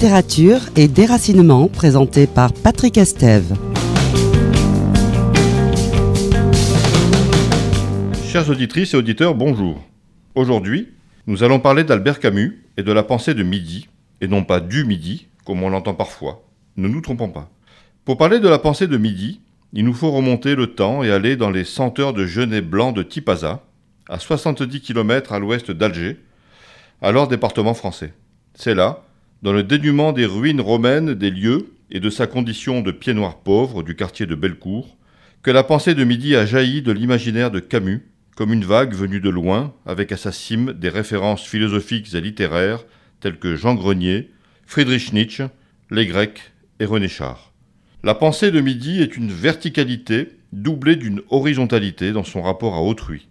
littérature et déracinement présenté par Patrick Estève. Chères auditrices et auditeurs, bonjour. Aujourd'hui, nous allons parler d'Albert Camus et de la pensée de midi, et non pas du midi, comme on l'entend parfois. Ne nous trompons pas. Pour parler de la pensée de midi, il nous faut remonter le temps et aller dans les senteurs de genêt blanc de Tipaza, à 70 km à l'ouest d'Alger, alors département français. C'est là, dans le dénuement des ruines romaines des lieux et de sa condition de pied noir pauvre du quartier de Bellecour, que la pensée de midi a jailli de l'imaginaire de Camus, comme une vague venue de loin, avec à sa cime des références philosophiques et littéraires telles que Jean Grenier, Friedrich Nietzsche, les Grecs et René Char. La pensée de midi est une verticalité doublée d'une horizontalité dans son rapport à autrui.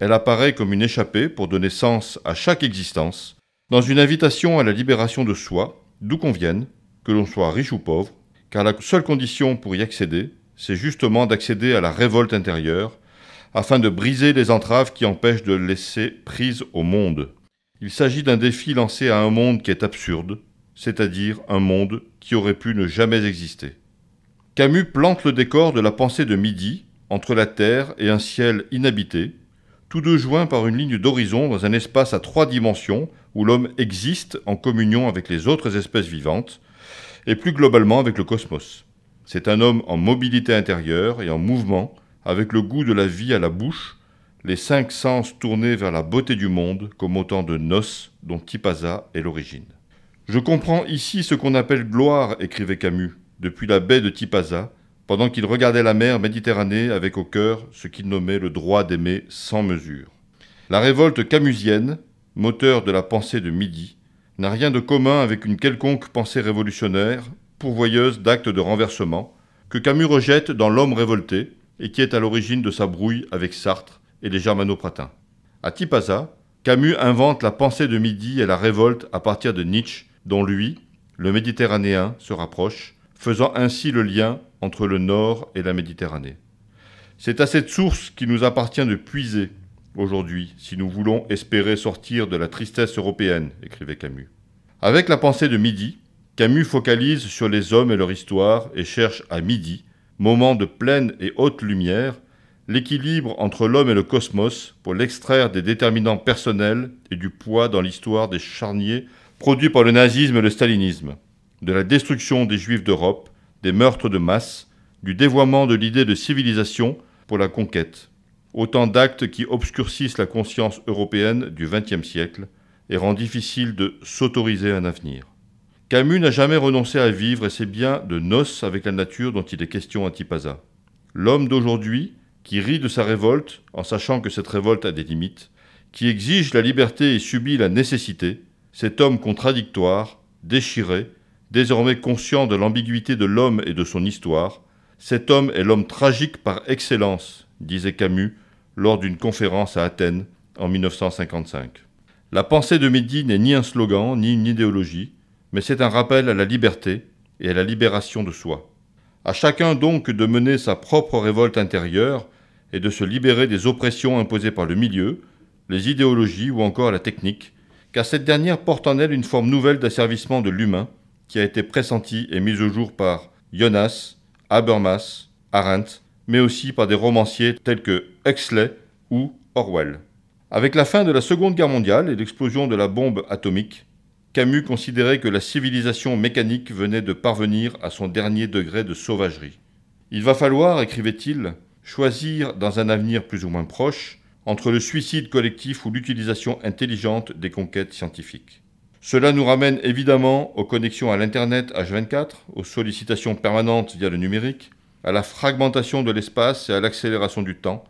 Elle apparaît comme une échappée pour donner sens à chaque existence, dans une invitation à la libération de soi, d'où qu'on vienne, que l'on soit riche ou pauvre, car la seule condition pour y accéder, c'est justement d'accéder à la révolte intérieure, afin de briser les entraves qui empêchent de laisser prise au monde. Il s'agit d'un défi lancé à un monde qui est absurde, c'est-à-dire un monde qui aurait pu ne jamais exister. Camus plante le décor de la pensée de midi, entre la terre et un ciel inhabité, tous deux joints par une ligne d'horizon dans un espace à trois dimensions où l'homme existe en communion avec les autres espèces vivantes et plus globalement avec le cosmos. C'est un homme en mobilité intérieure et en mouvement, avec le goût de la vie à la bouche, les cinq sens tournés vers la beauté du monde comme autant de noces dont Tipaza est l'origine. Je comprends ici ce qu'on appelle gloire, écrivait Camus, depuis la baie de Tipaza, pendant qu'il regardait la mer Méditerranée avec au cœur ce qu'il nommait le droit d'aimer sans mesure. La révolte camusienne, moteur de la pensée de Midi, n'a rien de commun avec une quelconque pensée révolutionnaire, pourvoyeuse d'actes de renversement, que Camus rejette dans L'homme révolté, et qui est à l'origine de sa brouille avec Sartre et les germano-pratins. À Tipaza, Camus invente la pensée de Midi et la révolte à partir de Nietzsche, dont lui, le Méditerranéen, se rapproche, faisant ainsi le lien entre le Nord et la Méditerranée. C'est à cette source qu'il nous appartient de puiser aujourd'hui, si nous voulons espérer sortir de la tristesse européenne, écrivait Camus. Avec la pensée de Midi, Camus focalise sur les hommes et leur histoire et cherche à Midi, moment de pleine et haute lumière, l'équilibre entre l'homme et le cosmos pour l'extraire des déterminants personnels et du poids dans l'histoire des charniers produits par le nazisme et le stalinisme de la destruction des Juifs d'Europe, des meurtres de masse, du dévoiement de l'idée de civilisation pour la conquête. Autant d'actes qui obscurcissent la conscience européenne du XXe siècle et rend difficile de s'autoriser un avenir. Camus n'a jamais renoncé à vivre et c'est bien de noces avec la nature dont il est question à Tipaza. L'homme d'aujourd'hui, qui rit de sa révolte en sachant que cette révolte a des limites, qui exige la liberté et subit la nécessité, cet homme contradictoire, déchiré, Désormais conscient de l'ambiguïté de l'homme et de son histoire, cet homme est l'homme tragique par excellence, disait Camus lors d'une conférence à Athènes en 1955. La pensée de Midi n'est ni un slogan, ni une idéologie, mais c'est un rappel à la liberté et à la libération de soi. À chacun donc de mener sa propre révolte intérieure et de se libérer des oppressions imposées par le milieu, les idéologies ou encore la technique, car cette dernière porte en elle une forme nouvelle d'asservissement de l'humain qui a été pressenti et mis au jour par Jonas, Habermas, Arendt, mais aussi par des romanciers tels que Huxley ou Orwell. Avec la fin de la Seconde Guerre mondiale et l'explosion de la bombe atomique, Camus considérait que la civilisation mécanique venait de parvenir à son dernier degré de sauvagerie. Il va falloir, écrivait-il, choisir dans un avenir plus ou moins proche entre le suicide collectif ou l'utilisation intelligente des conquêtes scientifiques. Cela nous ramène évidemment aux connexions à l'Internet H24, aux sollicitations permanentes via le numérique, à la fragmentation de l'espace et à l'accélération du temps,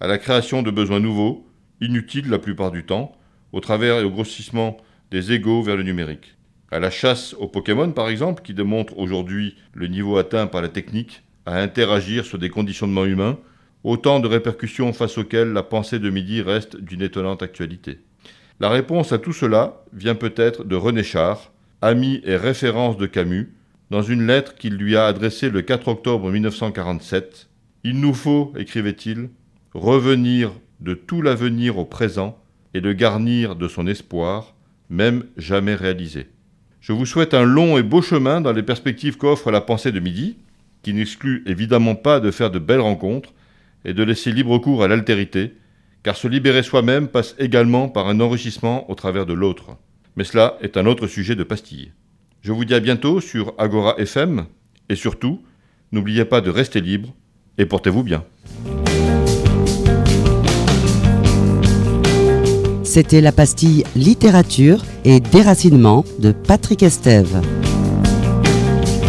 à la création de besoins nouveaux, inutiles la plupart du temps, au travers et au grossissement des égaux vers le numérique. À la chasse aux Pokémon, par exemple, qui démontre aujourd'hui le niveau atteint par la technique à interagir sur des conditionnements humains, autant de répercussions face auxquelles la pensée de midi reste d'une étonnante actualité. La réponse à tout cela vient peut-être de René Char, ami et référence de Camus, dans une lettre qu'il lui a adressée le 4 octobre 1947. Il nous faut, écrivait-il, revenir de tout l'avenir au présent et le garnir de son espoir, même jamais réalisé. Je vous souhaite un long et beau chemin dans les perspectives qu'offre la pensée de midi, qui n'exclut évidemment pas de faire de belles rencontres et de laisser libre cours à l'altérité, car se libérer soi-même passe également par un enrichissement au travers de l'autre. Mais cela est un autre sujet de pastille. Je vous dis à bientôt sur Agora FM, et surtout, n'oubliez pas de rester libre et portez-vous bien. C'était la pastille littérature et déracinement de Patrick Estève.